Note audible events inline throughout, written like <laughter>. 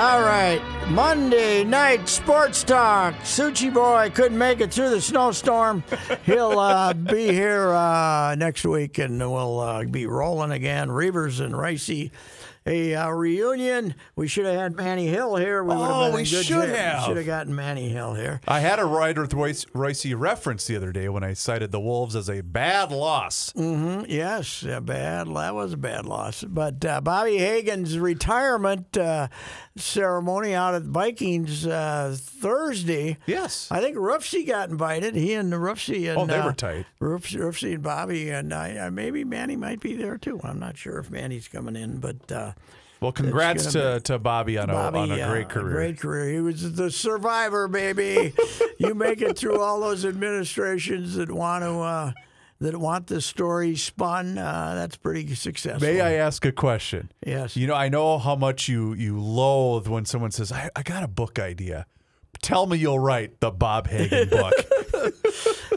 All right, Monday night sports talk. Suchi boy couldn't make it through the snowstorm. He'll uh, be here uh, next week, and we'll uh, be rolling again. Reuvers and Ricey, a uh, reunion. We should have had Manny Hill here. We Oh, we should shape. have. Should have gotten Manny Hill here. I had a Ryder Royce reference the other day when I cited the Wolves as a bad loss. Mm-hmm. Yes, a bad. That was a bad loss. But uh, Bobby Hagan's retirement uh, ceremony out at the Vikings uh, Thursday. Yes. I think Roofsy got invited. He and Roofsy and Oh, they uh, were tight. Roofsy, Roofsy and Bobby and I, uh, maybe Manny might be there too. I'm not sure if Manny's coming in, but uh, Well, congrats to, to Bobby on Bobby a, on a uh, great career. great career. He was the survivor, baby. <laughs> you make it through all those administrations that want to. Uh, that want the story spun, uh, that's pretty successful. May I ask a question? Yes. You know, I know how much you you loathe when someone says, I, I got a book idea. Tell me you'll write the Bob Hagan book. <laughs>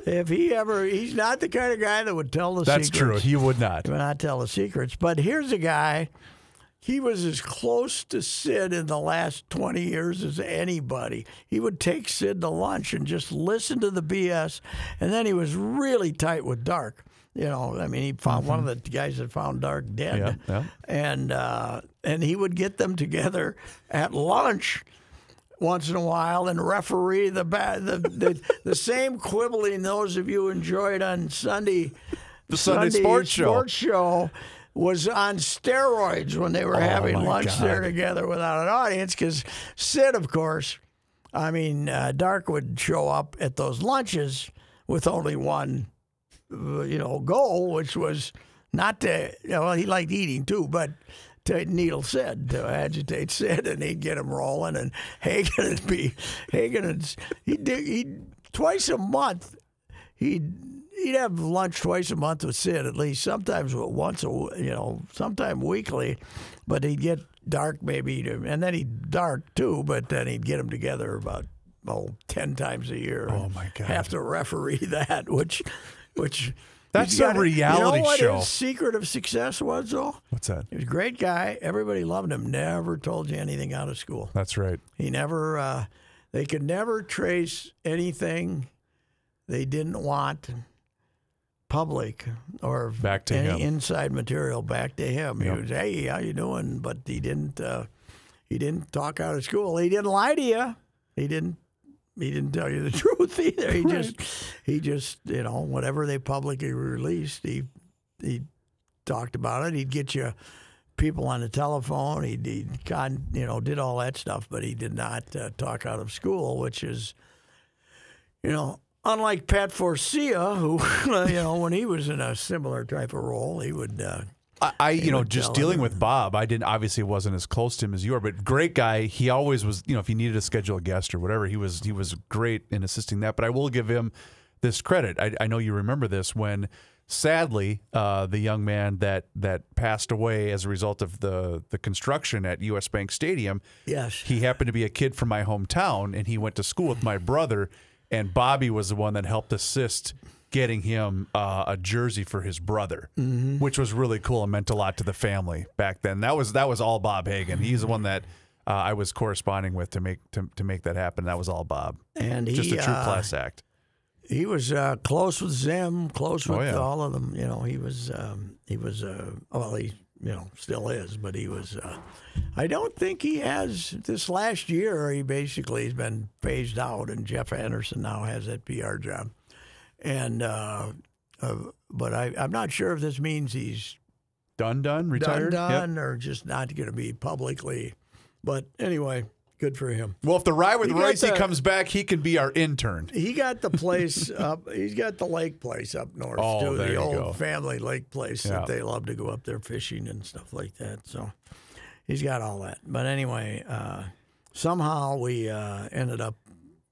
if he ever, he's not the kind of guy that would tell the That's true. He would not. He would not tell the secrets. But here's a guy. He was as close to Sid in the last 20 years as anybody. He would take Sid to lunch and just listen to the BS. And then he was really tight with Dark. You know, I mean, he found one of the guys that found Dark dead. Mm-hmm. Yeah, yeah. And, uh, and he would get them together at lunch once in a while and referee the the, the <laughs> the same quibbling those of you enjoyed on Sunday The Sunday sports show. sports show was on steroids when they were having Oh, my lunch there together without an audience because Sid of course I mean uh, Dark would show up at those lunches with only one uh, you know goal which was not to you know, well he liked eating too but to needle Sid, to agitate Sid, and he'd get him rolling. And <laughs> Hagan would be Hagan. would He'd, he'd twice a month. He'd he'd have lunch twice a month with Sid at least. Sometimes once a you know, sometime weekly. But he'd get Dark maybe, and then he'd Dark too. But then he'd get them together about 10 times a year. Oh, my God. Have to referee <laughs> that, which which. That's a reality you know what show. His secret of success was though. What's that? He was a great guy. Everybody loved him. Never told you anything out of school. That's right. He never. Uh, they could never trace anything they didn't want public or Back to any him. inside material back to him. Yep. He was, hey, how you doing? But he didn't. Uh, he didn't talk out of school. He didn't lie to you. He didn't. He didn't tell you the <laughs> truth either. He just. He just. You know, whatever they publicly released, he he talked about it. He'd get you people on the telephone. He, he con, you know, did all that stuff, but he did not uh, talk out of school, which is, you know, unlike Pat Forciea, who, <laughs> you know, when he was in a similar type of role, he would. Uh, I, I you know, just dealing him. with Bob, I didn't obviously wasn't as close to him as you are, but great guy. He always was. You know, if he needed to schedule a guest or whatever, he was he was great in assisting that. But I will give him this credit. I, I know you remember this when. Sadly, uh, the young man that that passed away as a result of the the construction at U.S. Bank Stadium, yes. he happened to be a kid from my hometown, and he went to school with my brother. And Bobby was the one that helped assist getting him uh, a jersey for his brother, which was really cool and meant a lot to the family back then. That was that was all Bob Hagan. He's the one that uh, I was corresponding with to make to, to make that happen. That was all Bob. And he, Just a true uh, class act. he was uh, close with Zim, close with Oh, yeah. all of them. You know, he was um, he was uh, well, he you know still is, but he was. Uh, I don't think he has this last year. He basically has been phased out, and Jeff Anderson now has that PR job. And uh, uh, but I, I'm not sure if this means he's Done, done, retired. done Yep. done or just not going to be publicly. But anyway, good for him. Well, if the ride with Royce comes back, he can be our intern. He got the place up. He's got the lake place up north Oh, too. there The you old go. family lake place Yeah. that they love to go up there fishing and stuff like that. So he's got all that. But anyway, uh, somehow we uh, ended up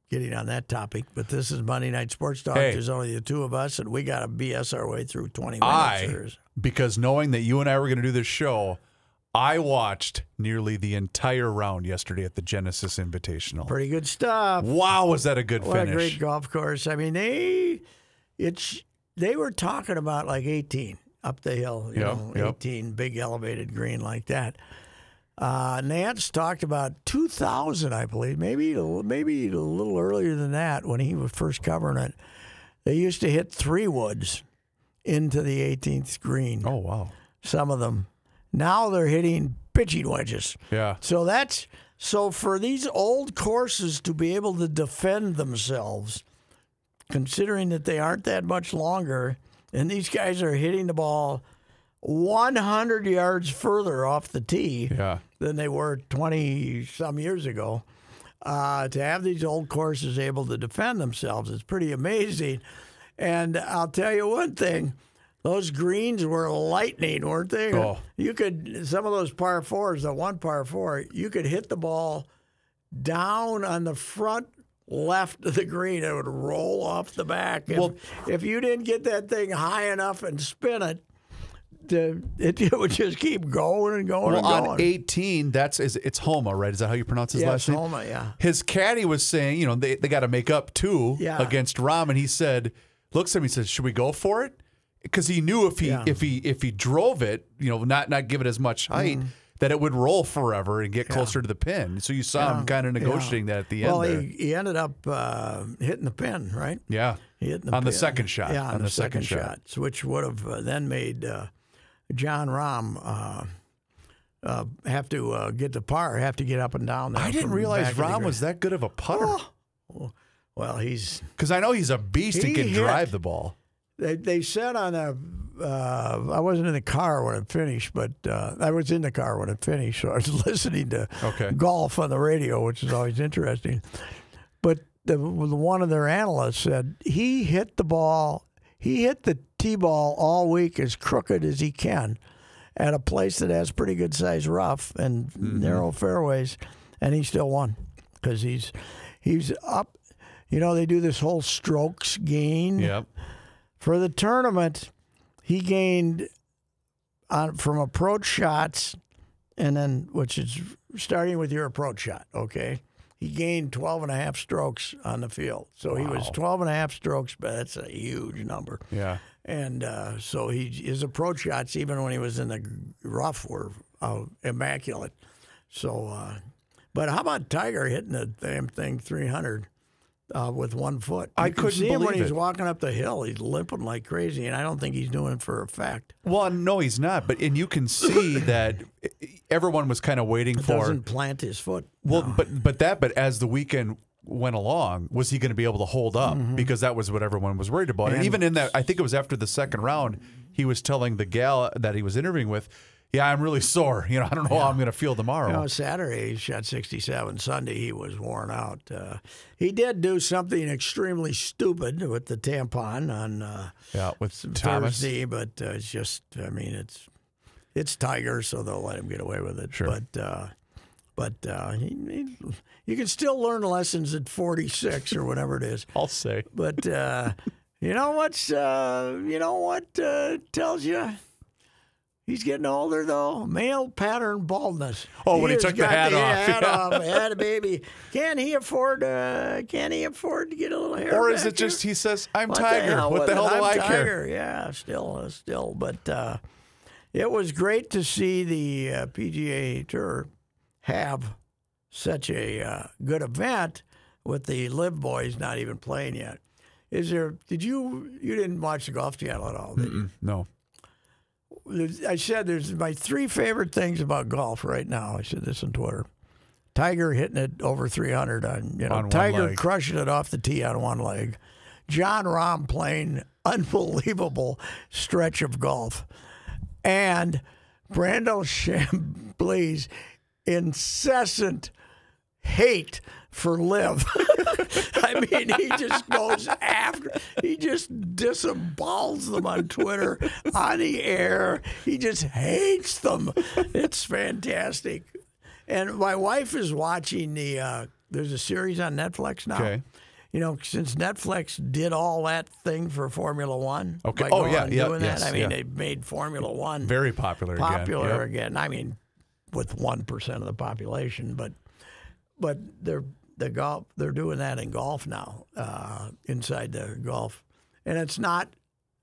getting on that topic. But this is Monday Night Sports Talk. Hey. There's only the two of us, and we got to BS our way through 20 minutes. I, because knowing that you and I were going to do this show, I watched nearly the entire round yesterday at the Genesis Invitational. Pretty good stuff. Wow, was that a good What finish? a great golf course. I mean, they it's they were talking about like 18 up the hill, you Yep, know, yep. 18 big elevated green like that. Uh, Nantz talked about 2000, I believe, maybe maybe a little earlier than that when he was first covering it. They used to hit three woods into the 18th green. Oh wow. Some of them. Now they're hitting pitching wedges. Yeah. So that's so for these old courses to be able to defend themselves, considering that they aren't that much longer, and these guys are hitting the ball 100 yards further off the tee Yeah. than they were 20 some years ago. Uh, to have these old courses able to defend themselves is pretty amazing. And I'll tell you one thing. Those greens were lightning, weren't they? Oh. You could some of those par fours, the one par four, you could hit the ball down on the front left of the green. It would roll off the back. If, Well- if you didn't get that thing high enough and spin it, the, it, <laughs> it would just keep going and going Well, and going. on 18, that's is it's Homa, right? Is that how you pronounce his yes, last name? Homa, yeah. His caddy was saying, you know, they, they got to make up two Yeah. against Rahm, and he said, looks at he says, "Should we go for it?" Because he knew if he Yeah. if he if he drove it, you know, not not give it as much height, Mm-hmm. that it would roll forever and get closer to the pin. So you saw him kind of negotiating that at the end. Well, he, he ended up uh, hitting the pin, right? yeah, He hit the on the second shot. Yeah, on, the, second, shot. shots, which would have uh, then made uh, Jon Rahm uh, uh, have to uh, get the par, have to get up and down. There I didn't realize Rahm was that good of a putter. Well, he's Because I know he's a beast and He can hit. drive the ball. They, they said on a. Uh, I wasn't in the car when it finished, but uh, I was in the car when it finished, so I was <laughs> listening to Okay. golf on the radio, which is always interesting. But the, one of their analysts said he hit the ball, he hit the tee ball all week as crooked as he can at a place that has pretty good size rough and Mm-hmm. narrow fairways, and he still won because he's he's up. You know they do this whole strokes gain Yep. For the tournament. He gained on from approach shots, and then which is starting with your approach shot. Okay, he gained 12 and a half strokes on the field, so he was 12 and a half strokes. But that's a huge number. Yeah. And uh, so he his approach shots, even when he was in the rough, were uh, immaculate. So, uh, but how about Tiger hitting the damn thing 300 uh, with one foot? I You can couldn't see him when he's it. walking up the hill. He's limping like crazy, and I don't think he's doing it for effect. Well, no, he's not. But and you can see <laughs> that everyone was kind of waiting for. Doesn't plant his foot. Well, but but that but as the weekend went along, was he going to be able to hold up? Because that was what everyone was worried about. And, And- even in that, I think it was after the second round, he was telling the gal that he was interviewing with, "Yeah, I'm really sore. You know, I don't know how I'm going to feel tomorrow." You know, Saturday he shot 67. Sunday he was worn out. Uh, he did do something extremely stupid with the tampon on uh, yeah, with Thomas. Thursday, but uh, it's just, I mean, it's it's Tiger, so they'll let him get away with it. Sure. But uh, but uh, he, he, you can still learn lessons at 46 or whatever it is. <laughs> I'll say. But uh, you know what's uh, you know what uh, tells you he's getting older though? Male pattern baldness. Oh, when he took the hat off. hat Yeah. off, had a baby. Can he afford? Uh, can he afford to get a little hair? Or is it just he says, "I'm What Tiger. The hell what the hell do I care?" Yeah, still, uh, still, but uh, it was great to see the uh, PGA Tour have such a uh, good event with the LIV Boys not even playing yet. Is there? Did you? You didn't watch the Golf Channel at all? No. I said there's my three favorite things about golf right now. I said this on Twitter. Tiger hitting it over 300 on you know On Tiger crushing it off the tee on one leg. Jon Rahm playing <laughs> unbelievable stretch of golf, and Brandel Chamblee's <laughs> incessant hate for LIV. <laughs> I mean, he just goes after, he just disembowels them on Twitter, on the air. He just hates them. It's fantastic. And my wife is watching the, uh, there's a series on Netflix now. Okay. You know, since Netflix did all that thing for Formula One. Okay. by Oh, going yeah, yeah, doing yes, that, I mean, yeah. they made Formula One Very popular, again. popular Yep. again. I mean, with one percent of the population, but but they're the golf they're doing that in golf now uh, inside the golf, and it's not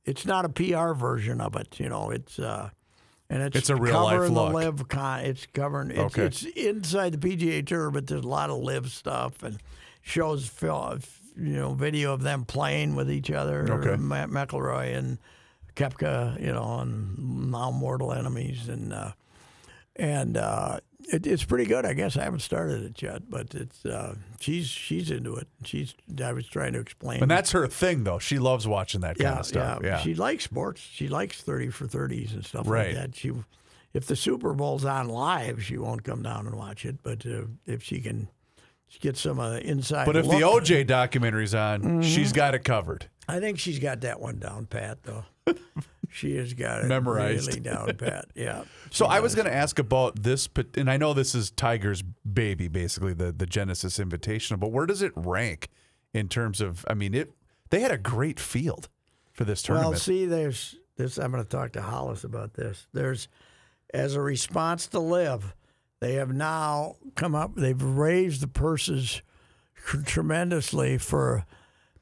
it's not a PR version of it. You know, it's uh, and it's, It's a real life look. the live con. It's covering. It's, Okay. it's inside the PGA Tour, but there's a lot of LIV stuff and shows you know, video of them playing with each other. Okay. Matt McIlroy and Koepka, you know, and now mortal enemies, and uh, and uh, it, it's pretty good. I guess I haven't started it yet, but it's uh, she's she's into it. She's I was trying to explain. And that's her thing, though. She loves watching that kind yeah, of stuff. Yeah. yeah, She likes sports. She likes thirty for thirties and stuff Right. like that. She, if the Super Bowl's on live, she won't come down and watch it. But uh, if she can get some uh, inside, but if the OJ documentary's on, Mm-hmm. she's got it covered. I think she's got that one down pat though. <laughs> she has got it Memorized. really down pat. <laughs> Yeah. So I was going to ask about this, but and I know this is Tiger's baby, basically the the Genesis Invitational. But where does it rank in terms of? I mean, it they had a great field for this tournament. Well, see, there's this. I'm going to talk to Hollis about this. There's, as a response to LIV, they have now come up. They've raised the purses tremendously for.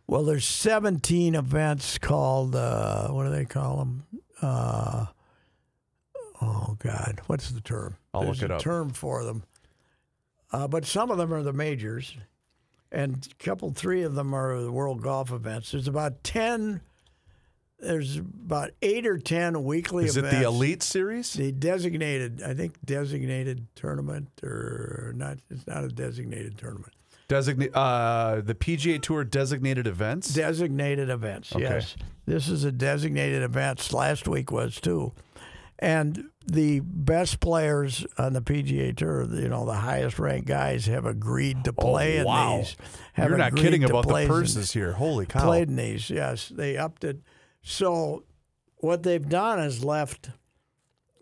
Well, there's 17 events called. Uh, what do they call them? Uh, oh God, what's the term? I'll look There's it a up. Term for them, uh, but some of them are the majors and a couple, three of them are the World Golf events. There's about ten. There's about eight or ten weekly is it the Elite Series? The designated, I think, designated tournament or not? It's not a designated tournament. Designate uh, the PGA Tour designated events. Designated events. Okay. Yes, this is a designated events. Last week was too, and the best players on the PGA Tour, you know, the highest ranked guys have agreed to play in Oh, wow. these. Have You're not kidding about the play in- purses here. Holy cow! played in these. Yes, they upped it. So what they've done is left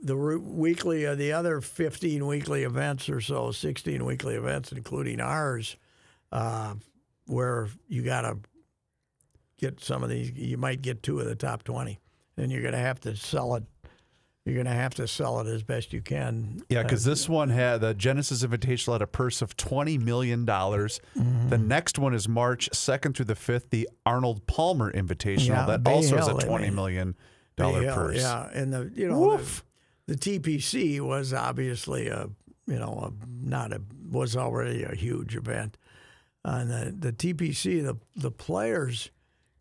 the weekly, uh, the other 15 weekly events or so, 16 weekly events, including ours, uh, where you got to get some of these. You might get two of the top 20, and you're going to have to sell it. You're going to have to sell it as best you can. Yeah, because this one had the Genesis Invitational had a purse of twenty million dollars. Mm-hmm. The next one is March second through the fifth, the Arnold Palmer Invitational Yeah, that also has a they twenty made. million dollar purse. Yeah, and the you know the, the TPC was obviously a you know a, not a was already a huge event, and the the TPC the the players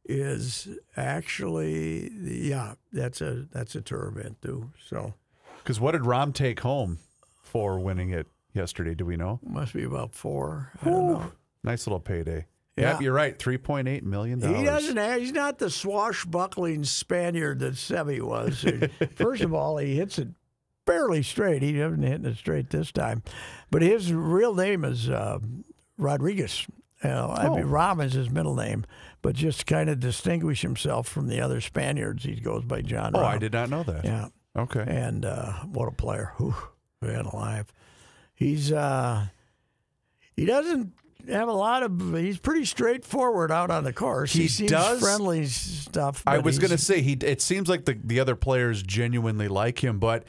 is actually yeah that's a that's a tour event too. So Because what did Rahm take home for winning it yesterday? Do we know? must be about four. I don't know. Nice little payday. Yeah. Yep, you're right. Three point eight million dollars. He doesn't. Have, he's not the swashbuckling Spaniard that Seve was. <laughs> First of all, he hits it barely straight. He hasn't hit it straight this time, but his real name is uh, Rodriguez. You know, I mean, Oh. Is his middle name, but just to kind of distinguish himself from the other Spaniards, he goes by Jon. Oh, Rahm. I did not know that. Yeah, Okay. and uh, what a player! Whew, man alive. He's uh, he doesn't have a lot of. He's pretty straightforward out on the course. He, He seems does- friendly stuff. I was going to say he. It seems like the the other players genuinely like him, but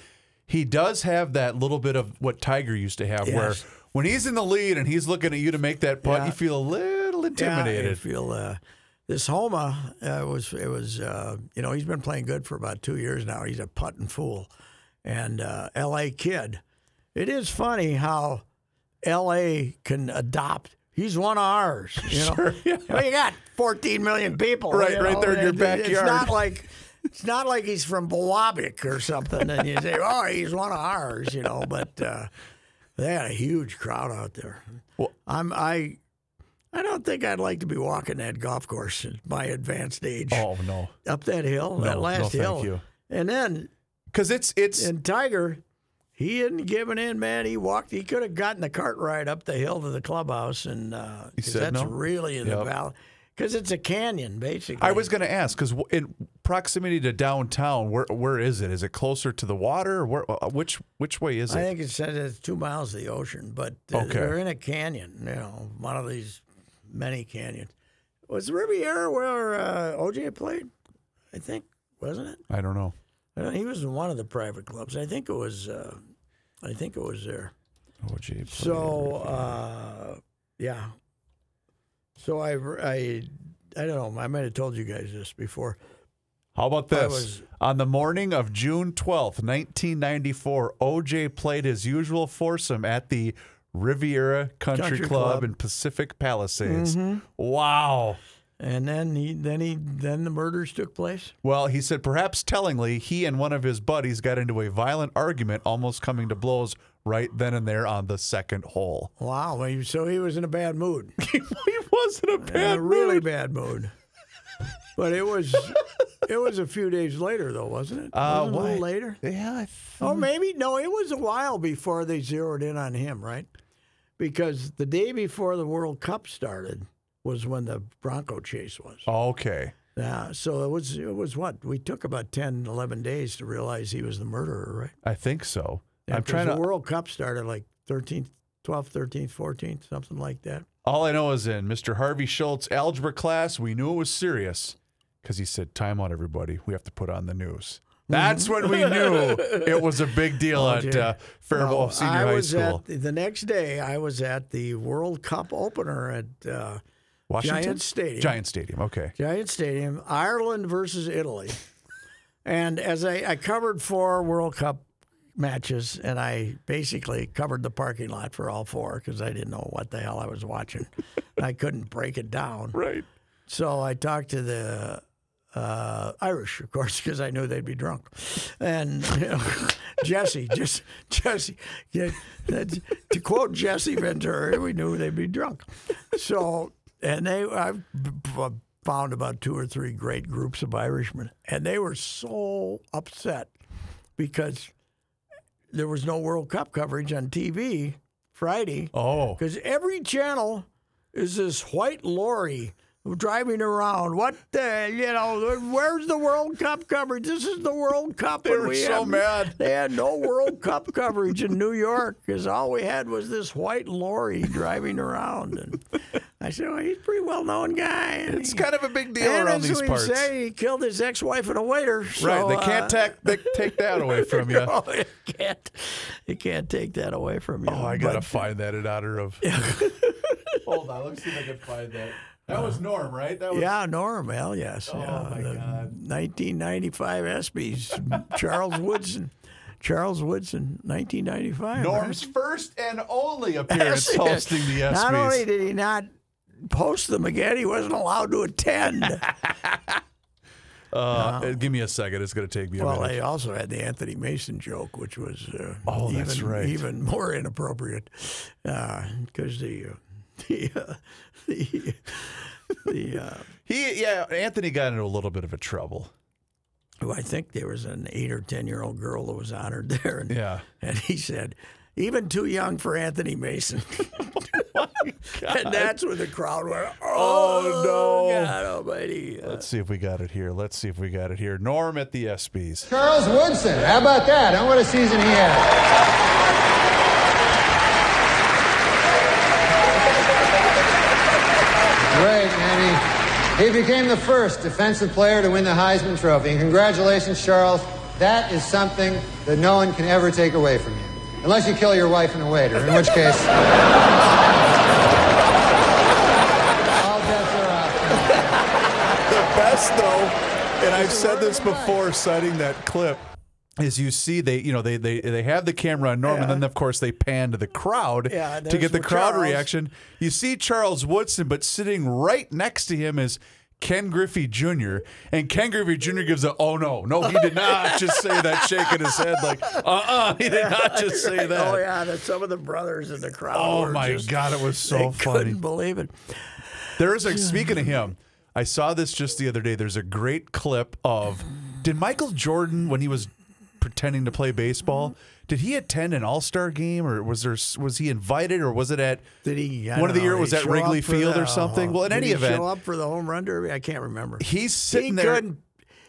he does have that little bit of what Tiger used to have, where Yes. When he's in the lead and he's looking at you to make that putt, Yeah. you feel a little Yeah, I intimidated. feel uh, this Homa uh, was it was uh, you know he's been playing good for about two years now. He's a putting fool, and uh, L.A. kid. It is funny how L.A. can adopt. He's one of ours. You know, Sure, yeah. well, you got 14 million people, Right, you right there in your it- It's backyard. not like. It's not like he's from Bowabic or something, and you say, "Oh, he's one of ours," you know. But uh, they had a huge crowd out there. Well- I'm I I don't think I'd like to be walking that golf course at my advanced age Oh no, up that hill, No, that no, last thank hill. you. And then because it's it's and Tiger, he hadn't given in, man. He walked. He could have gotten the cart ride up the hill to the clubhouse, and uh, He 'cause said that's no? really in the valley because it's a canyon basically. I was going to ask because in proximity to downtown, where where is it? Is it closer to the water? Or where, uh, which which way is it? I think it said it's two miles to the ocean, but uh, Okay. they're in a canyon. You know, one of these many canyons. Was Riviera where uh, OJ played? I think wasn't it? I don't know. I don't- he was in one of the private clubs. I think it was. Uh, I think it was there. Oh, gee. So uh, yeah. So I, I I don't know. I might have told you guys this before. How about this? was- On the morning of June 12th, 1994, OJ played his usual foursome at the Riviera Country, Country Club, Club. In Pacific Palisades. Mm-hmm. Wow. And then he then he then the murders took place. Well, he said perhaps tellingly, he and one of his buddies got into a violent argument, almost coming to blows right then and there on the second hole. Wow. So he was in a bad mood. <laughs> he wasn't a bad in a really mood. bad mood. But it was <laughs> it was a few days later though, wasn't it? Uh, Wasn't it a little later. Yeah, Oh, maybe no. It was a while before they zeroed in on him, right? Because the day before the World Cup started was when the Bronco chase was. okay. Yeah, so it was it was what we took about 10, 11 days to realize he was the murderer, right? I think so. Yeah, I'm trying the to. World Cup started like 13th, 12th, 13th, 14th, something like that. All I know is in Mr. Harvey Schultz algebra class, we knew it was serious because he said, "Time out, everybody. We have to put on the news." That's when we knew <laughs> it was a big deal at dear. uh, Faribault Well, Senior I High was School. at the next day. I was at the World Cup opener at uh, Washington Giant Stadium. Giant Stadium. Okay. Giant Stadium, Ireland versus Italy. and as I, I covered four World Cup matches, and I basically covered the parking lot for all four because I didn't know what the hell I was watching. I couldn't break it down. Right. So I talked to the uh, Irish, of course, because I knew they'd be drunk, and you know, <laughs> Jesse, just Jesse. Yeah, to quote Jesse Ventura, we knew they'd be drunk. So, and they, b- found about two or three great groups of Irishmen, and they were so upset because there was no World Cup coverage on TV Friday Oh. because every channel is this white lorry driving around. What the, you know, where's the World Cup coverage? This is the World Cup. They were we so have- mad. They had no World Cup coverage in New York because all we had was this white lorry driving around. And I said, well, he's a pretty well known guy. And It's he- kind of a big deal and around as these we parts. say, he killed his ex-wife and a waiter. So, right. They can't uh, take they take that away <laughs> from you. Oh, you can't. You can't take that away from you. Oh, I gotta find that in honor of. <laughs> Hold on, Let me see if I can find that. That was Norm, right? That was Yeah, Norm. Hell yes. Oh, yeah. my the God. 1995 ESPYS. Charles Woodson. Charles Woodson, 1995. Norm's first and only appearance <laughs> right? hosting the ESPYS. Not only did he not post them again, he wasn't allowed to attend. <laughs> uh, Give me a second. It's going to take me a well, minute. they also had the Anthony Mason joke, which was uh, Oh, even, that's right. even more inappropriate because the uh, <laughs> the uh, the the. Uh, He, yeah, Anthony got into a little bit of a trouble. I think there was an eight or ten year old girl that was honored there, and, Yeah. and he said, "Even too young for Anthony Mason." <laughs> and that's when the crowd went, oh, "Oh, no. God Almighty!" Let's see if we got it here. Let's see if we got it here. Norm at the ESPYS. Charles Woodson. How about that? Huh? What a season he had. Great, man. He, he became the first defensive player to win the Heisman Trophy. And congratulations, Charles. That is something that no one can ever take away from you. Unless you kill your wife and a waiter, in which case. all bets are off. The best though, and I've said this before, citing that clip, is you see they you know they they, they have the camera on Norm, and then of course they pan to the crowd Yeah, to get the crowd Charles- reaction. You see Charles Woodson, but sitting right next to him is. Ken Griffey Jr. and Ken Griffey Jr. gives a oh no no he did not <laughs> just say that shaking his head like uh uh he did not just <laughs> say that Oh yeah, that some of the brothers in the crowd. oh my just- god it was so funny couldn't believe it. There is a <sighs> speaking of him, I saw this just the other day. There's a great clip of did Michael Jordan when he was pretending to play baseball, mm-hmm. did he attend an All-Star game or was there was he invited or was it at Did he? I One of the year was at Wrigley Field the- or something? Well, in did any he event- show up for the home run derby. I can't remember. he's he sitting there couldn't.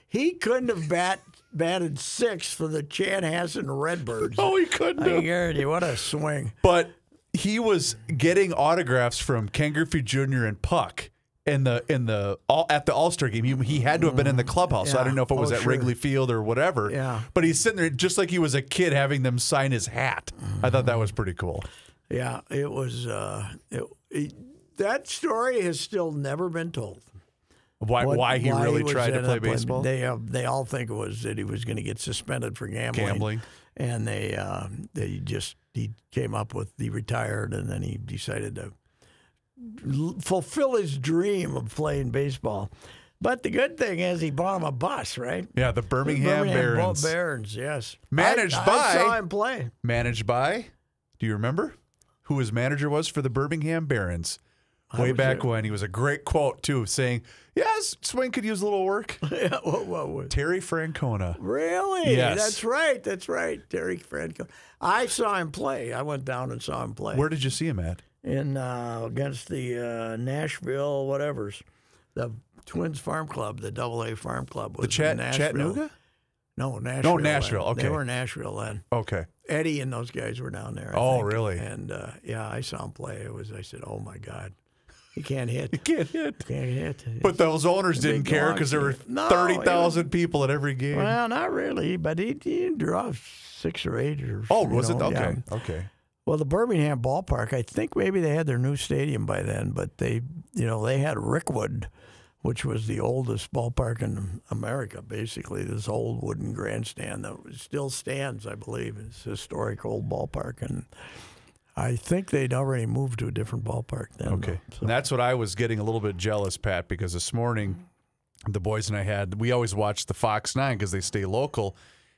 He couldn't have bat batted six for the Chanhassen Redbirds. Oh, he couldn't I have. guarantee. What a swing! But he was getting autographs from Ken Griffey Jr. and Puck in the in the all at the All Star game. He, he had to have been in the clubhouse. So I don't know if it was Oh, at sure. Wrigley Field or whatever. Yeah. But he's sitting there just like he was a kid having them sign his hat. I thought that was pretty cool. Yeah, it was. Uh, it, it- that story has still never been told. Why? what- why he really was tried to play baseball? They uh, they all think it was that he was going to get suspended for gambling. Gambling. and they uh, they just he came up with he retired, and then he decided to fulfill his dream of playing baseball. But the good thing is he bought him a bus, right? yeah, the Birmingham, Barons, Bo- Barons, yes. Managed I, by- I saw him play. managed by. Do you remember who his manager was for the Birmingham Barons? Way back there. when he was a great quote too, saying, "Yes, swing could use a little work." <laughs> yeah, what, what was Terry Francona. Really? Yes. That's right. That's right. Terry Francona. I saw him play. I went down and saw him play Where did you see him at? In uh, against the uh, Nashville whatever's the Twins Farm Club, the Double A Farm Club. Was The Chat. Chattanooga. No, Nashville. Nashville, then. They okay. were in Nashville then. Okay. Eddie and those guys were down there. I Oh, think. really? And uh, yeah, I saw him play. It was. I said, "Oh my God, he can't hit. <laughs> He Can't hit. He Can't hit." But those owners didn't care because there were No, thirty thousand people at every game. well, not really, but he, he drew six or eight or. oh, was it know, yeah. okay? Well, the Birmingham ballpark, I think maybe they had their new stadium by then, but they, you know, they had Rickwood, which was the oldest ballpark in America, basically, this old wooden grandstand that still stands, I believe. It's a historic old ballpark. And I think they'd already moved to a different ballpark then. Okay. though. And that's what I was getting a little bit jealous, Pat, because this morning the boys and I had we always watch the Fox Nine because they stay local,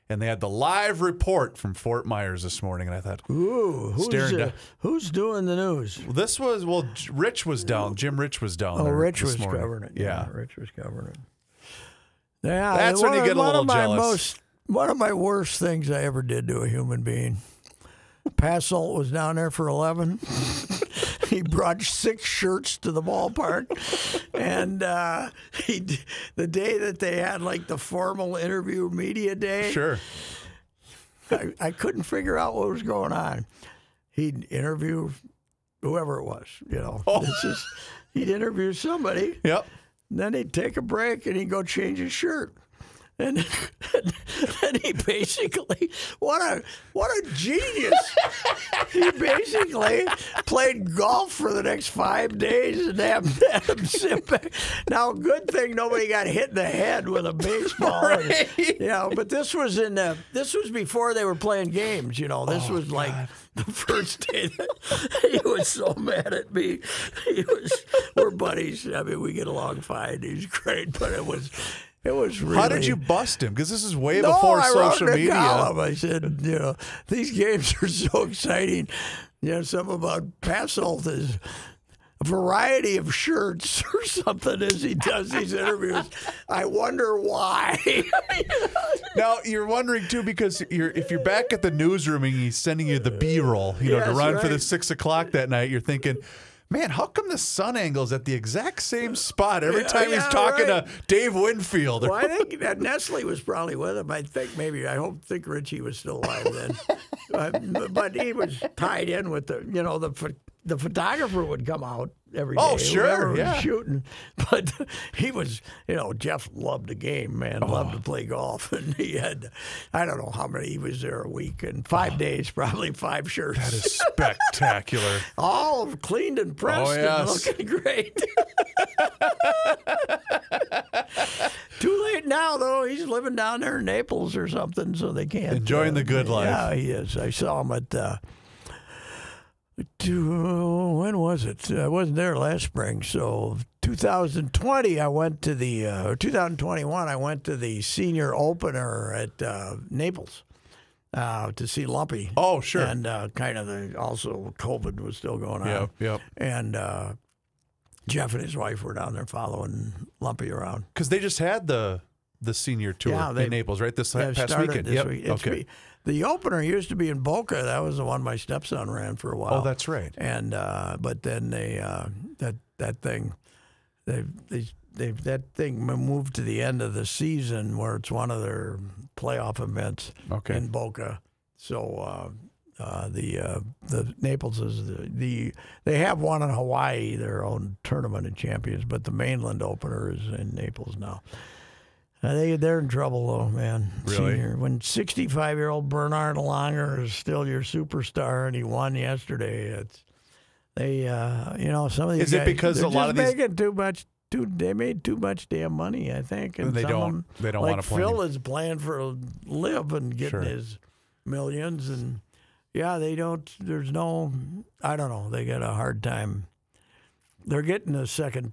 and they had the live report from Fort Myers this morning, and I thought. Ooh, who's, Staring uh, who's doing the news? Well, this was well. Rich was down. Jim Rich was down. Oh, Rich was morning. covering it. Yeah. Rich was covering it. Yeah, That's when you get a one little of my jealous. Most, one of my worst things I ever did to a human being. Passolt was down there for eleven. <laughs> <laughs> he brought six shirts to the ballpark, and uh, he the day that they had like the formal interview media day. Sure. I, I couldn't figure out what was going on. He'd interview whoever it was, you know. Oh. Is, he'd interview somebody, Yep. then he'd take a break and he'd go change his shirt. And then he basically, what a what a genius! he basically played golf for the next five days and had, him sit back. Now, good thing nobody got hit in the head with a baseball. <laughs> And, you know, but this was in the, this was before they were playing games. You know, this oh, was like the first day that <laughs> he was so mad at me. He was, we're buddies. I mean, we get along fine. He's great, but it was, it was really. How did you bust him? Because this is way No, before I wrote social in a media. column. I said, you know, these games are so exciting. You know, something about Passolt is a variety of shirts <laughs> or something as he does these interviews. I wonder why. <laughs> Now you're wondering too because you're if you're back at the newsroom and he's sending you the B-roll, you know, to Yes, run for the six o'clock that night. You're thinking. Man, how come the sun angle's at the exact same spot every Yeah, time he's talking right. to Dave Winfield? well, I think that Nestle was probably with him. I think maybe I don't think Richie was still alive then, <laughs> uh, but he was tied in with the you know the the photographer would come out every day. Oh, sure, whoever was yeah. shooting. <laughs> But he was you know Jeff loved the game, man, loved to play golf, <laughs> and he had I don't know how many he was there a week and five days, probably five shirts, That is <laughs> spectacular. all cleaned and pressed Oh, yes. and looking great. Too late now, though. He's living down there in Naples or something, so they can't. Enjoying the good life. Yeah, he is. I saw him at. Uh, two, when was it? I wasn't there last spring, so 2020. I went to the uh, 2021. I went to the senior opener at uh, Naples uh, to see Lumpy. Oh, sure. And uh, kind of the, also COVID was still going on. Yep, yep. And uh, Jeff and his wife were down there following Lumpy around. Because they just had the the senior tour Yeah, they- in Naples, right? This past weekend. this Yep. week. Okay. be- the opener used to be in Boca. That was the one my stepson ran for a while. Oh, that's right. And uh, but then they uh, that that thing they they they that thing moved to the end of the season where it's one of their playoff events Okay. in Boca. So uh, uh, the uh, the Naples is the, the they have one in Hawaii, their own tournament of champions, but the mainland opener is in Naples now. Uh, they they're in trouble though, man. Really? Senior. When 65 year old Bernhard Langer is still your superstar and he won yesterday, it's they uh, you know some of these Is it because a lot of these- making too much too. They made too much damn money, I think. And They don't- them- they don't like wanna play Phil any- is playing for a LIV and getting Sure. his millions, and yeah, they don't. There's no. I don't know. They got a hard time. They're getting a second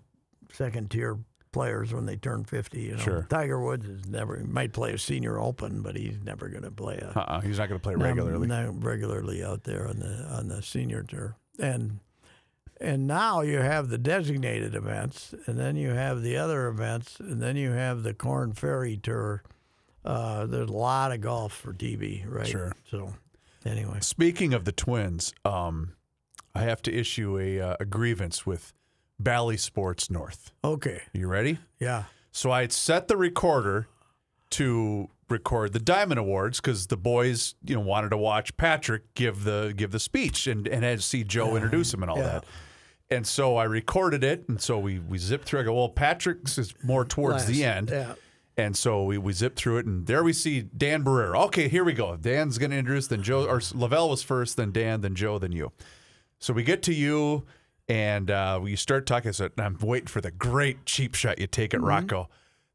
second tier players when they turn 50. You know, Sure. Tiger Woods is never might play a senior open, but he's never going to play a Uh-uh, he's not going to play not- regularly. not regularly out there on the on the senior tour. And and now you have the designated events, and then you have the other events, and then you have the Korn Ferry Tour. Uh, there's a lot of golf for TV, right? Sure. So, anyway, Speaking of the Twins, um, I have to issue a, uh, a grievance with Bally Sports North. okay, You ready? yeah, So I had set the recorder to record the Diamond Awards because the boys, you know, wanted to watch Patrick give the give the speech and and had to see Joe introduce him and all yeah. that. And so I recorded it, and so we we zipped through. I go, well, Patrick's is more towards the end. yeah. And so we, we zipped through it, and there we see Dan Barreiro. Okay, here we go. Dan's going to introduce, then Joe, or Lavelle was first, then Dan, then Joe, then you. So we get to you, and uh, we start talking. So I'm waiting for the great cheap shot you take at Rocco.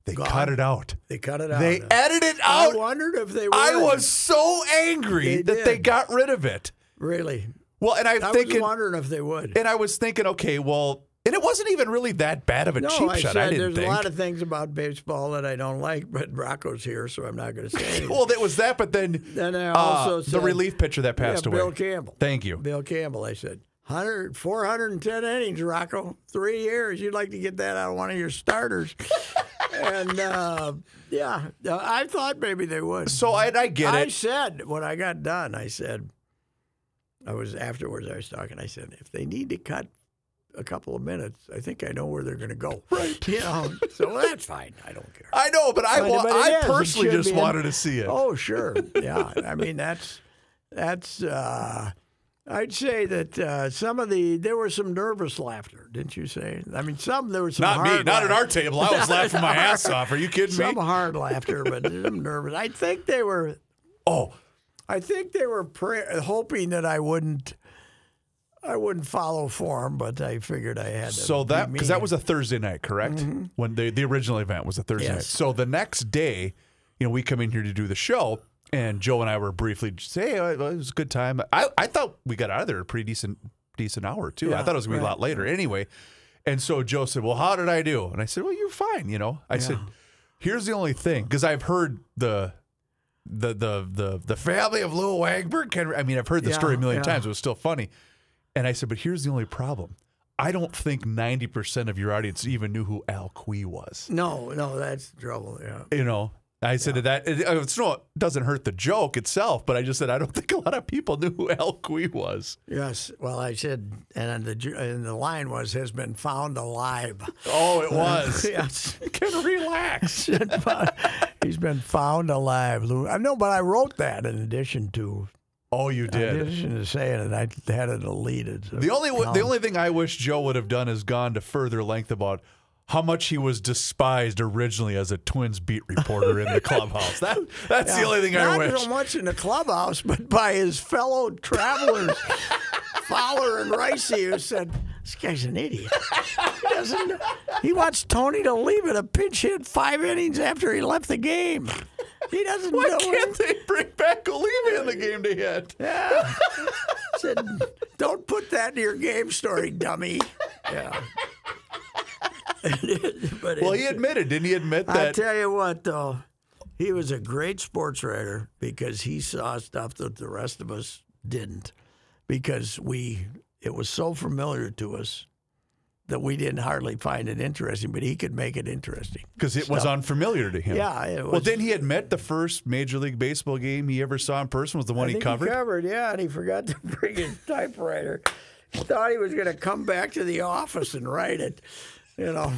They cut it out. They cut it out. They edited it I out. wondered if they would. I was so angry They that they got rid of it. really. Well, and I'm I thinking, was wondering if they would. and I was thinking, okay, well, and it wasn't even really that bad of a no, cheap I shot. said I didn't there's think. a lot of things about baseball that I don't like, but Rocco's here, so I'm not going to say <laughs> anything. well, that was that, but then Then I uh, also the relief pitcher that passed yeah, away. Bill Campbell. Thank you. Bill Campbell, I said. 100, 410 innings, Rocco. Three years. You'd like to get that out of one of your starters. <laughs> and uh, yeah, uh, I thought maybe they would. So I, I get I it. said when I got done, I said, I was afterwards. I was talking. I said, if they need to cut a couple of minutes, I think I know where they're going to go. Right. You know. So that's fine. I don't care. I know, but I But- but I is. Personally just be in- wanted to see it. Oh, sure. Yeah. I mean, that's that's. Uh, I'd say that uh, some of the there was some nervous laughter, didn't you say? I mean, some there was some not me, not at our table. I was <laughs> laughing my ass off. Are you kidding me? some hard laughter, but some nervous. I think they were. Oh, I think they were pray- hoping that I wouldn't. I wouldn't follow form, but I figured I had to. so that because that was a Thursday night, correct? When the the original event was a Thursday night. So the next day, you know, we come in here to do the show, and Joe and I were briefly just say, hey, uh, it was a good time. I I thought we got out of there a pretty decent decent hour too. I thought it was gonna be a lot later. Anyway, and so Joe said, well, how did I do? And I said, well, you're fine. You know, I said, here's the only thing because I've heard the. The, the the the family of Lou Wangberg can I mean I've heard the Yeah, story a million yeah. times it was still funny and I said, but here's the only problem. I don't think 90% of your audience even knew who Al Quie was. no, no, that's trouble. Yeah. You know, I said that it, it's no, it doesn't hurt the joke itself, but I just said, I don't <laughs> think a lot of people knew who Al Quie was. Yes. Well, I said, and the and the line was has been found alive. Oh, it was. <laughs> yes. <laughs> Can relax. He's been found alive, Lou. I know, but I wrote that in addition to Oh, you did. in addition to saying it. I had it deleted. so- The only the only thing I wish Joe would have done is gone to further length about how much he was despised originally as a Twins beat reporter in the <laughs> clubhouse. That that's the only thing I wish. Not so much in the clubhouse, but by his fellow travelers, <laughs> Fowler and Ricey, who said, "This guy's an idiot. He doesn't. He wants Tony to leave it a pinch hit five innings after he left the game. He doesn't Why know." can't they bring back Oliva in the game to hit? Yeah. <laughs> said, "Don't put that in your game story, dummy." Yeah. <laughs> but Well, he admitted, didn't he admit that? I tell you what, though, he was a great sports writer because he saw stuff that the rest of us didn't. Because we, it was so familiar to us that we didn't hardly find it interesting, but he could make it interesting. Because it was unfamiliar to him. Yeah, it Well, was- didn't he admit the first Major League Baseball game he ever saw in person was the one he covered? He covered, yeah, and he forgot to <laughs> bring his typewriter. He thought he was going to come back to the office and write it. You know,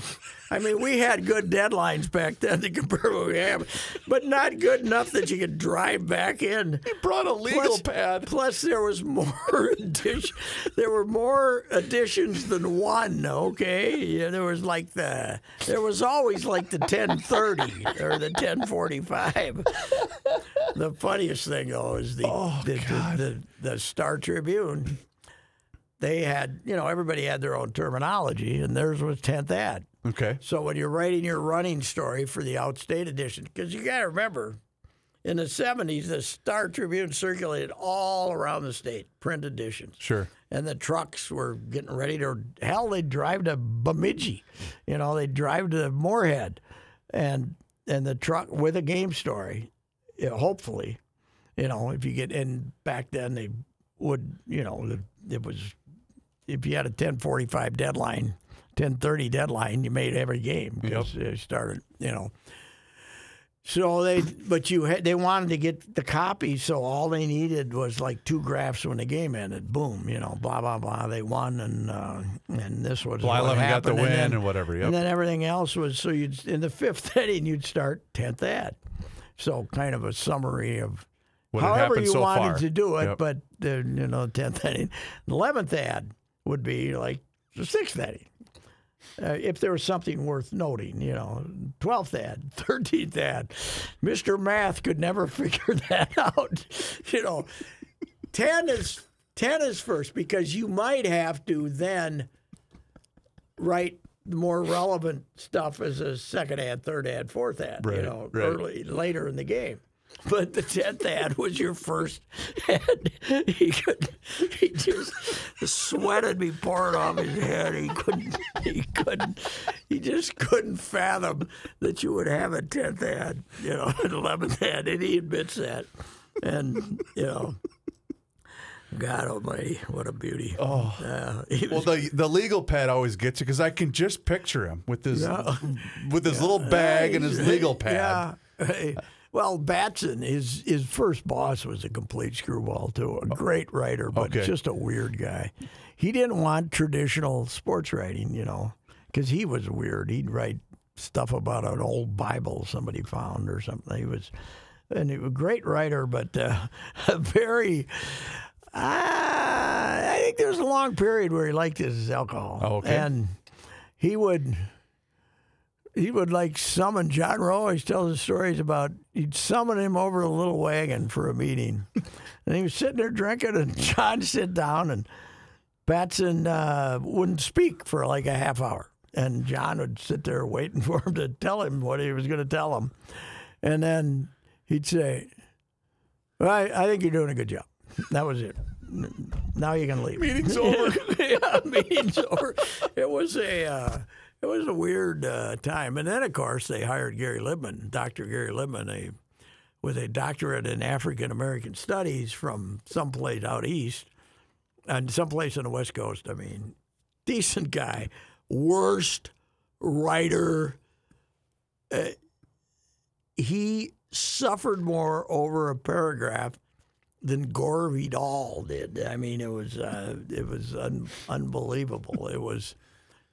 I mean, we had good deadlines back then to compare what we have, but not good enough that you could drive back in. He brought a legal Plus- pad. Plus, there was more <laughs> addition, There were more additions than one. Okay, yeah, there was like the. There was always like the ten thirty or the ten forty five. The funniest thing though is the oh, the, the, the the Star Tribune. They had, you know, everybody had their own terminology, and theirs was tenth ad. Okay. So when you're writing your running story for the Outstate edition, because you got to remember, in the 70s, the Star Tribune circulated all around the state, print editions. Sure. And the trucks were getting ready to, hell, they'd drive to Bemidji. You know, they'd drive to Moorhead. And, and the truck with a game story, you know, hopefully, you know, if you get, and back then they would, you know, it was, if you had a 1045 deadline, 10:30 deadline, you made every game because they started, you know. So they, but you had, they wanted to get the copy, so all they needed was like two graphs when the game ended. Boom, you know, blah blah blah. They won, and uh, and this was Bly what got the win and, then, and whatever, yep. And then everything else was so you'd in the fifth <laughs> inning you'd start tenth ad, so kind of a summary of What however you so wanted far. to do it. Yep. But the you know tenth <laughs> inning, eleventh ad would be like the sixth inning. Uh, if there was something worth noting, you know, 12th ad, 13th ad. Mr. Math could never <laughs> figure that out. You know, 10 is 10 is first because you might have to then write the more relevant stuff as a second ad, third ad, fourth ad, you know, right. early later in the game. But the tenth ad was your first ad. <laughs> He could, he just the sweat would be pouring off his head. He couldn't, he couldn't, he just couldn't fathom that you would have a tenth ad, you know, an eleventh ad, and he admits that. And you know, God Almighty, what a beauty! Oh, uh, he Well, the the legal pad always gets you because I can just picture him with his Yeah. with his little bag and his legal pad. Yeah. Well, Batson, his his first boss was a complete screwball too. A great writer, but Okay. just a weird guy. He didn't want traditional sports writing, you know, because he was weird. He'd write stuff about an old Bible somebody found or something. He was, and he was a great writer, but uh, <laughs> a very. Uh, I think there was a long period where he liked his alcohol. Oh, okay. And he would he would like summon John Rowe always tells the stories about he'd summon him over a little wagon for a meeting. <laughs> and he was sitting there drinking and <laughs> John sit down and Batson uh, wouldn't speak for like a half hour. And John would sit there waiting <laughs> for him to tell him what he was going to tell him. And then he'd say, well, I, I think you're doing a good job. That was it. Now you can leave. Meeting's over. yeah, meeting's over. It was a uh, it was a weird uh, time, and then of course they hired Gary Libman, Dr. Gary Libman, a with a doctorate in African American studies from someplace out east, and someplace on the west coast. I mean, decent guy, worst writer. Uh, he suffered more over a paragraph than Gore Vidal did. I mean, it was uh, it was un- unbelievable. It was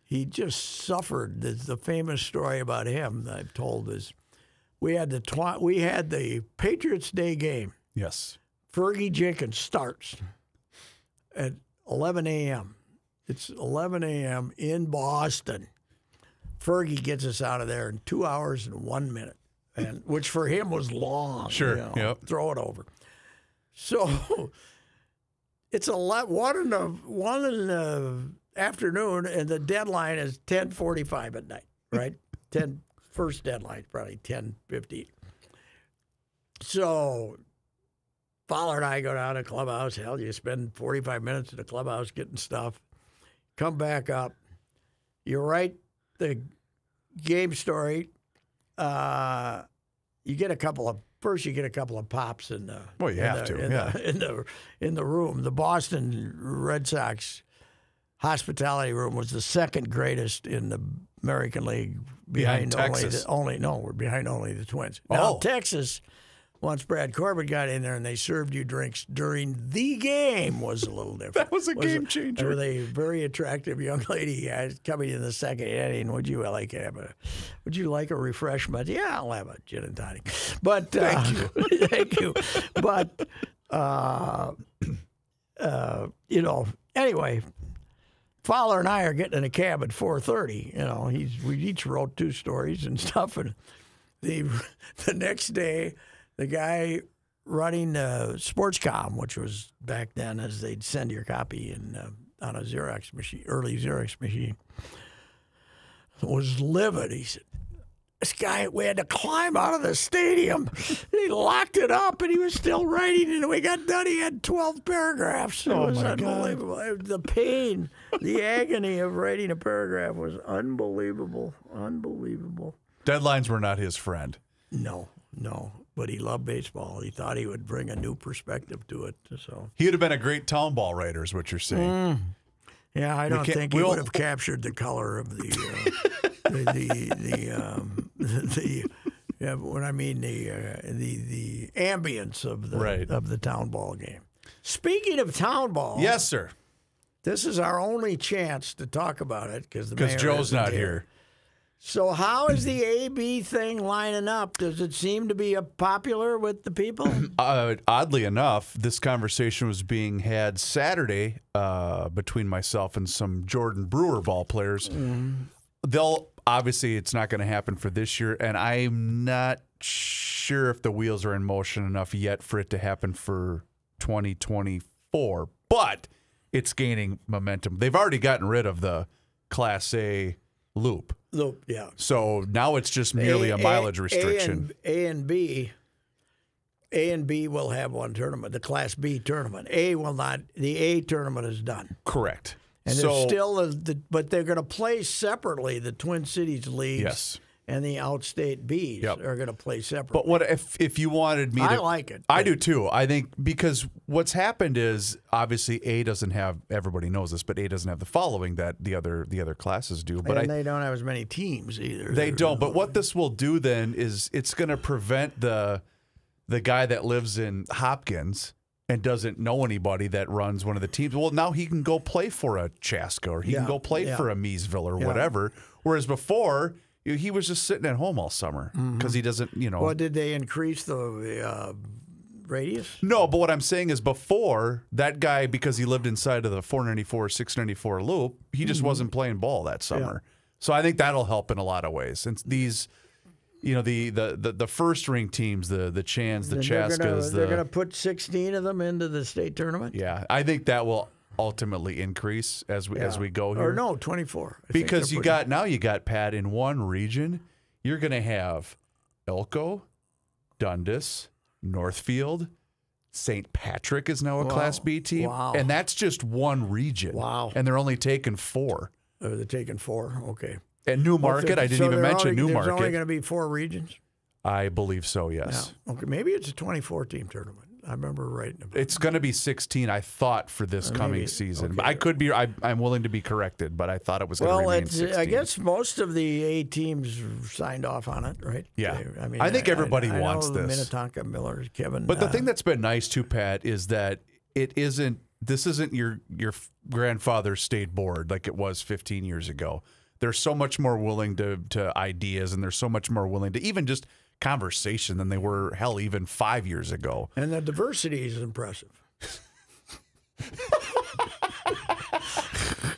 he just suffered. The, the famous story about him that I've told is we had the twi- we had the Patriots Day game. Yes. Fergie Jenkins starts at 11 a.m. It's 11 a.m. in Boston. Fergie gets us out of there in two hours and one minute, and <laughs> which for him was long. Sure, you know, yep. Throw it over. So <laughs> it's a lot. One in the one in the afternoon, and the deadline is 10:45 at night. Right, <laughs> 10 first deadline probably 10:15. So Fowler and I go down to clubhouse. Hell, you spend 45 minutes in the clubhouse getting stuff. Come back up. You write the game story. Uh, you get a couple of first. You get a couple of pops in the. Well, you have the- to, in yeah. The, <laughs> in the in the room. The Boston Red Sox hospitality room was the second greatest in the American League, Behind behind, only Texas. the, only no, we're behind only the Twins. Now Oh. Texas, once Brad Corbett got in there and they served you drinks during the game was a little different. <laughs> That was a game changer. With a very attractive young <laughs> lady uh, coming in the second inning. Would you like have a? Would you like a refreshment? Yeah, I'll have a gin and tonic. But uh, thank you, <laughs> thank you. But uh, <clears throat> uh, you know, anyway, Fowler and I are getting in a cab at 4:30. You know, he's we each wrote two stories and <laughs> stuff, and the the next day, the guy running uh, Sportscom, which was back then as they'd send your copy in uh, on a Xerox machine, early Xerox machine. was livid. He said, this guy, we had to climb out of the stadium. he locked it up and he was still writing. And we got done. He had 12 paragraphs. It Oh, was my God. The pain, the <laughs> agony of writing a paragraph was unbelievable. Unbelievable. Deadlines were not his friend. No, no. But he loved baseball. He thought he would bring a new perspective to it. So, He would have been a great town ball writer, is what you're saying. Mm. yeah, I don't think he we'll- would have captured the color of the uh, <laughs> the the the, um, <laughs> the yeah, what I mean the uh, the the ambience of the Right. of the town ball game. Speaking of town ball, Yes, sir. this is our only chance to talk about it because Because Joe's not here. So how is the AB thing lining up? Does it seem to be a popular with the people? <clears throat> Uh, oddly enough, this conversation was being had Saturday uh, between myself and some Jordan Brewer ball players. They'll obviously it's not going to happen for this year, and I'm not sure if the wheels are in motion enough yet for it to happen for 2024. But it's gaining momentum. They've already gotten rid of the Class A loop, Look, yeah. so now it's just merely a, mileage restriction. A and, A and B. A and B will have one tournament, the Class B tournament. A will not. The A tournament is done, Correct. And so there's still the, but they're going to play separately. The Twin Cities leagues, Yes. and the Outstate Bs Yep. are going to play separately. But what if if you wanted me to? I like it. I do too. I think because what's happened is obviously A doesn't have everybody knows this, but A doesn't have the following that the other the other classes do. But and I they don't have as many teams either. they don't. But what this will do then is it's going to prevent the the guy that lives in Hopkins and doesn't know anybody that runs one of the teams. Well, now he can go play for a Chaska or he Yeah, can go play yeah. for a Miesville or Yeah. whatever. Whereas before he was just sitting at home all summer because he doesn't, you know. Well, did they increase the uh, radius? No, but what I'm saying is before that guy, because he lived inside of the 494, 694 loop, he just wasn't playing ball that summer. So I think that'll help in a lot of ways. Since these, you know, the the the, the first ring teams, the the Chans, the And they're gonna, Chaskas, they're going to put 16 of them into the state tournament. yeah, I think that will ultimately increase as we as we go here. Or no, 24. I because you got now you got Pat in one region. You're going to have Elko, Dundas, Northfield, St. Patrick is now a Wow. Class B team, Wow. and that's just one region. Wow. And they're only taking four. Oh, they're taking four. Okay. And Newmarket, I didn't So even there mention only, New Market. There's only Newmarket. going to be four regions. I believe so. Yes, Yeah. Okay. Maybe it's a 24 team tournament. I remember writing about. it's going to be 16. I thought for this coming maybe- season. okay. I could be. I, I'm willing to be corrected, but I thought it was going to Well, remain it's, 16. I guess most of the A teams signed off on it, right? Yeah. They- I mean, I think everybody I wants know this. Minnetonka Millers, Kevin. But the uh, thing that's been nice too, Pat, is that it isn't. This isn't your your grandfather's state board like it was 15 years ago. They're so much more willing to to ideas, and they're so much more willing to even just conversation than they were hell even five years ago. and the diversity is impressive. <laughs>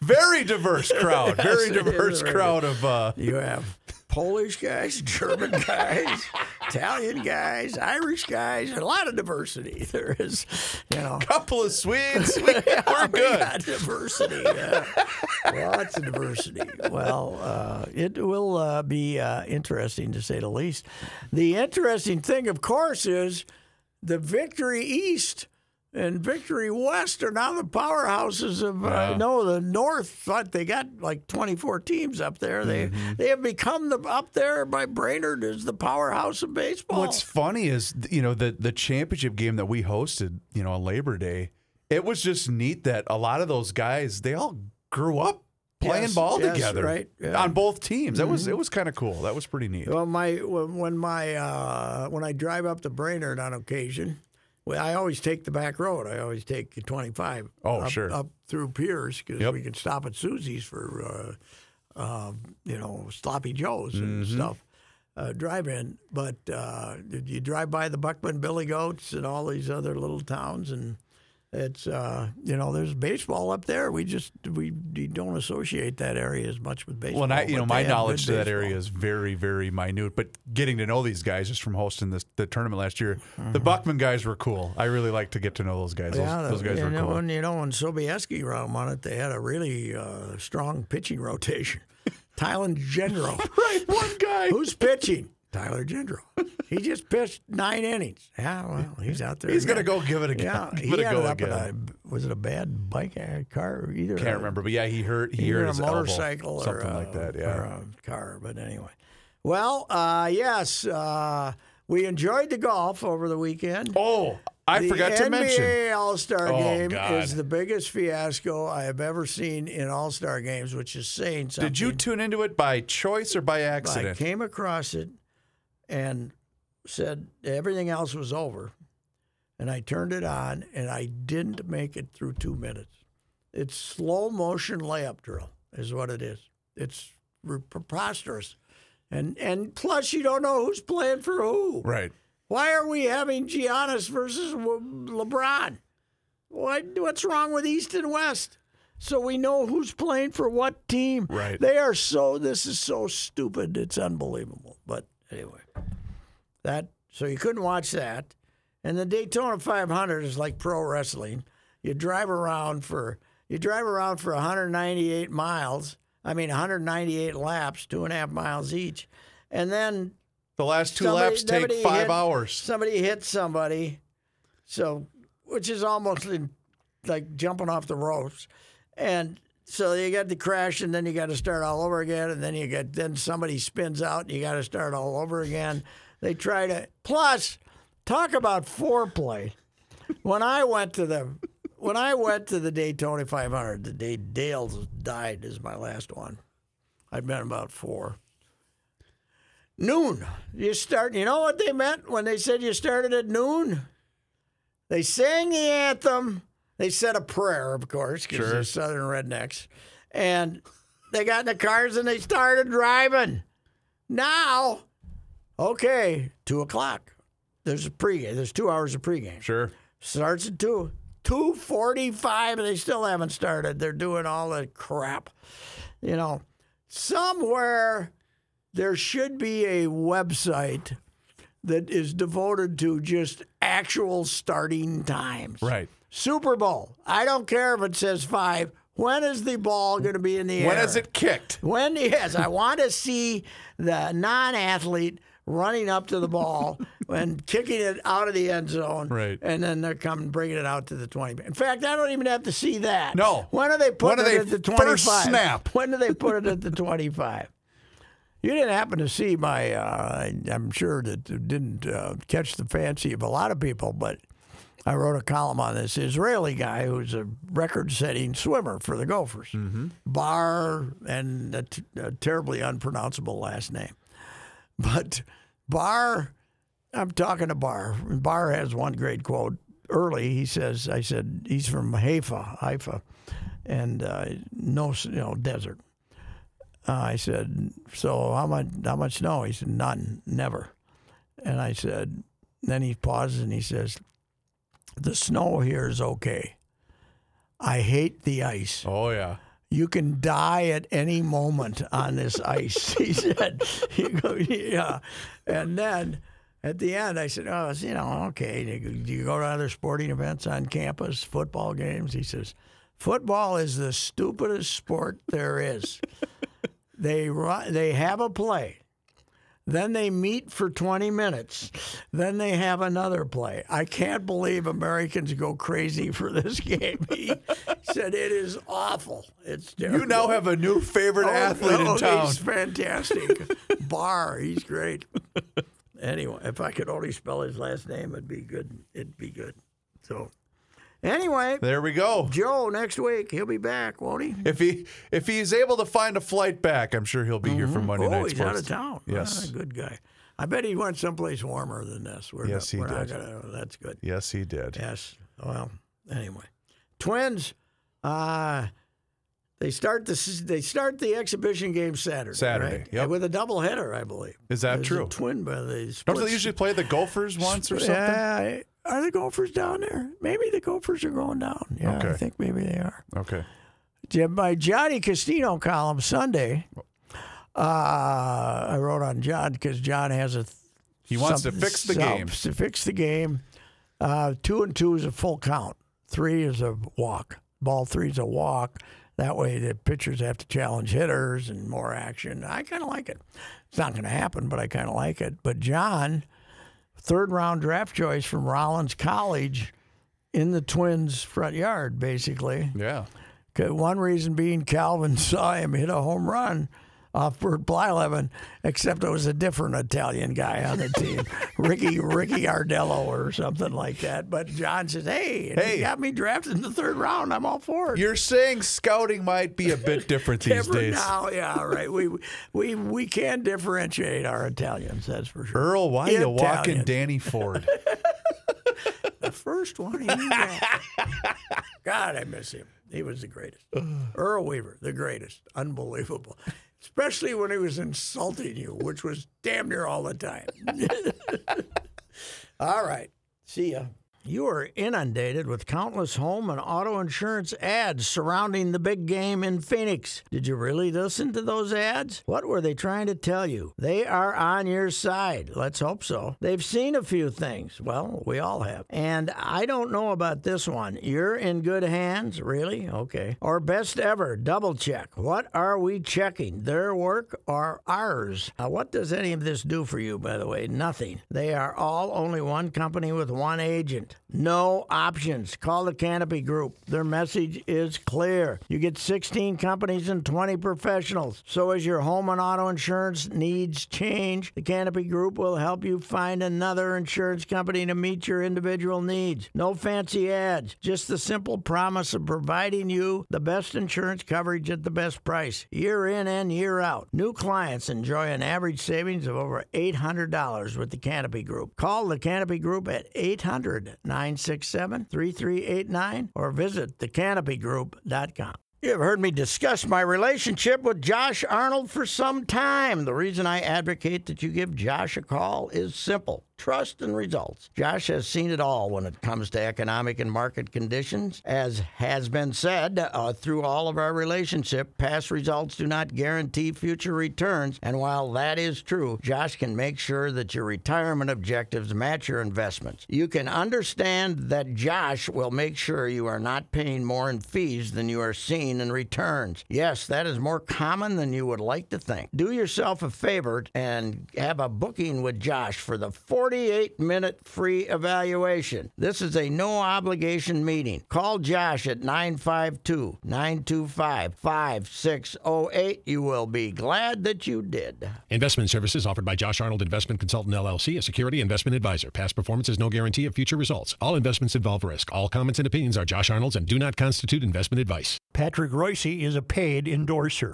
Very diverse crowd. <laughs> Very Yes, it is diverse crowd of. Uh, You have Polish guys, German guys, <laughs> Italian guys, Irish guys, a lot of diversity. <laughs> There is, you know. a couple of Swedes. <laughs> We, we're We good. got diversity. Yeah. Lots of diversity. Well, uh, it will uh, be uh, interesting to say the least. The interesting thing, of course, is the Victory East and Victory West are now the powerhouses of. Uh, no, the North thought they got like 24 teams up there. They Mm-hmm. they have become the up there by Brainerd is the powerhouse of baseball. What's funny is you know the the championship game that we hosted, you know, on Labor Day. It was just neat that a lot of those guys they all grew up playing Yes, ball yes, together right, yeah. Mm-hmm. on both teams. That was it was kind of cool. That was pretty neat. Well, my when when my uh, when I drive up to Brainerd on occasion, well, I always take the back road. I always take the 25. Oh, up, sure. Up through Pierz because Yep. we can stop at Susie's for uh, uh, you know sloppy joes and Mm-hmm. stuff. Uh, drive in, but uh, you drive by the Buckman Billy Goats and all these other little towns and It's uh, you know, there's baseball up there. We just we, we don't associate that area as much with baseball. Well, and I, you know, my knowledge to that area is very, very minute. But getting to know these guys just from hosting this the tournament last year, the Mm-hmm. Buckman guys were cool. I really like to get to know those guys. Those, Yeah, those guys you were know, cool. when you know when Sobieski won it, they had a really uh, strong pitching rotation. <laughs> Tyler General, right, one guy. Who's pitching? Tyler Gendro. He just pitched nine innings. Yeah, well, he's out there. He's gonna go give it again. Yeah, <laughs> Give he it a ended go up in again. a was it a bad bike car or either? Can't a- remember, but yeah, he hurt. He hurt a his elbow, motorcycle or something a- like that. or Yeah. a car. But anyway, well, uh, yes, uh, we enjoyed the golf over the weekend. Oh, I the forgot to NBA mention. All Star Oh, Game God. is the biggest fiasco I have ever seen in All Star games, which is saying something. Did you tune into it by choice or by accident? I accident? came across it and said everything else was over. And I turned it on and I didn't make it through two minutes. It's slow motion layup drill, is what it is. It's re- preposterous. And, and plus, you don't know who's playing for who. Right. Why are we having Giannis versus LeBron? What what's wrong with East and West? So we know who's playing for what team. Right. They are so. This is so stupid. It's unbelievable. But anyway, that so you couldn't watch that. And the Daytona 500 is like pro wrestling. You drive around for you drive around for 198 miles. I mean 198 laps, two and a half miles each, and then The last two Somebody- laps take five hit- hours. somebody hits somebody, so which is almost like jumping off the ropes, and so you got the crash, and then you got to start all over again, and then you get then somebody spins out, and you got to start all over again. They try to plus talk about foreplay. When I went to the when I went to the Daytona 500, the day Dale's died is my last one. I'd been about four noon. You start. You know what they meant when they said you started at noon? They sang the anthem. They said a prayer, of course, because Sure. they're Southern rednecks, and they got in the cars and they started driving. Now, okay, two o'clock. There's a pregame. There's two hours of pregame. Sure. Starts at two. Two forty-five, and they still haven't started. They're doing all the crap. You know, somewhere there should be a website that is devoted to just actual starting times. Right. Super Bowl. I don't care if it says five. When is the ball going to be in the When air? is it kicked? When <laughs> yes, I want to see the non-athlete running up to the ball <laughs> and kicking it out of the end zone. Right. And then they're coming bringing it out to the 20. In fact, I don't even have to see that. No. When do they put When it they at the 25? first snap? When do they put it at the <laughs> 25? You didn't happen to see my, uh, I'm sure that it didn't uh, catch the fancy of a lot of people, but I wrote a column on this Israeli guy who's a record setting swimmer for the Gophers. Bar, and a, t- a terribly unpronounceable last name. <laughs> But Bar, I'm talking to Bar. Bar has one great quote. Early, he says, I said, he's from Haifa, Haifa, and uh, no, you know, desert. Uh, I said, so how much, how much snow? He said, none, never. And I said, then he pauses and he says, the snow here is okay. I hate the ice. Oh yeah. You can die at any moment on this ice, <laughs> he said. You go, yeah. And then at the end, I said, oh, you know, okay. Do you go to other sporting events on campus, football games? He says, football is the stupidest sport there is. <laughs> they, run, they have a play. Then they meet for 20 minutes. Then they have another play. I can't believe Americans go crazy for this <laughs> game. He said it is awful. It's terrible. You now have a new favorite Oh, athlete no, in town. He's fantastic. <laughs> Barr, he's great. Anyway, if I could only spell his last name, it'd be good. It'd be good. So, anyway, There we go. Joe next week he'll be back, won't he? If he if he's able to find a flight back, I'm sure he'll be here for Monday oh, night he's sports. out of town. Yes. Ah, good guy. I bet he went someplace warmer than this. We're Yes, not, he did. gonna, that's good. Yes, he did. Yes. Well, anyway, Twins. Uh, they start the they start the exhibition game Saturday. Saturday, right? yep. with a doubleheader, I believe. Is that There's true? Twin, but they Don't they usually play the Gophers once or something? Yeah, Are the Gophers down there? Maybe the Gophers are going down. Yeah, I think maybe they are. Okay. My Johnny Castino column Sunday. Uh, I wrote on John because John has a. He wants to fix the game. To fix the game. Uh, two and two is a full count. Three is a walk. Ball three is a walk. That way the pitchers have to challenge hitters and more action. I kind of like it. It's not going to happen, but I kind of like it. But John, third round draft choice from Rollins College in the Twins' front yard, basically. Yeah. One reason being Calvin <laughs> saw him hit a home run Uh, off Bert Blyleven, except it was a different Italian guy on the team, <laughs> Ricky Ricky Ardello or something like that. But John says, "Hey, Hey. he got me drafted in the third round. I'm all for it." You're saying scouting might be a bit different these days. now, yeah, right. We we we can differentiate our Italians, that's for sure. Earl, why are you walking Danny Ford? <laughs> The first one. God, I miss him. He was the greatest. <sighs> Earl Weaver, the greatest. Unbelievable. Especially when he was insulting you, which was damn near all the time. <laughs> all right. See ya. You are inundated with countless home and auto insurance ads surrounding the big game in Phoenix. Did you really listen to those ads? What were they trying to tell you? They are on your side. Let's hope so. They've seen a few things. Well, we all have. And I don't know about this one. You're in good hands? Really? Okay. Or best ever, double check. What are we checking? Their work or ours? Now, what does any of this do for you, by the way? Nothing. They are all only one company with one agent. No options. Call the Canopy Group. Their message is clear. You get 16 companies and 20 professionals. So as your home and auto insurance needs change, the Canopy Group will help you find another insurance company to meet your individual needs. No fancy ads, just the simple promise of providing you the best insurance coverage at the best price, year in and year out. New clients enjoy an average savings of over $800 with the Canopy Group. Call the Canopy Group at 800 967 3389 or visit thecanopygroup.com. You have heard me discuss my relationship with Josh Arnold for some time. The reason I advocate that you give Josh a call is simple trust and results. Josh has seen it all when it comes to economic and market conditions. As has been said uh, through all of our relationship, past results do not guarantee future returns. And while that is true, Josh can make sure that your retirement objectives match your investments. You can understand that Josh will make sure you are not paying more in fees than you are seeing in returns. Yes, that is more common than you would like to think. Do yourself a favor and have a booking with Josh for the 48 minute free evaluation. This is a no obligation meeting. Call Josh at 952 925 5608. You will be glad that you did. Investment services offered by Josh Arnold Investment Consultant LLC, a security investment advisor. Past performance is no guarantee of future results. All investments involve risk. All comments and opinions are Josh Arnold's and do not constitute investment advice. Patrick Reusse is a paid endorser.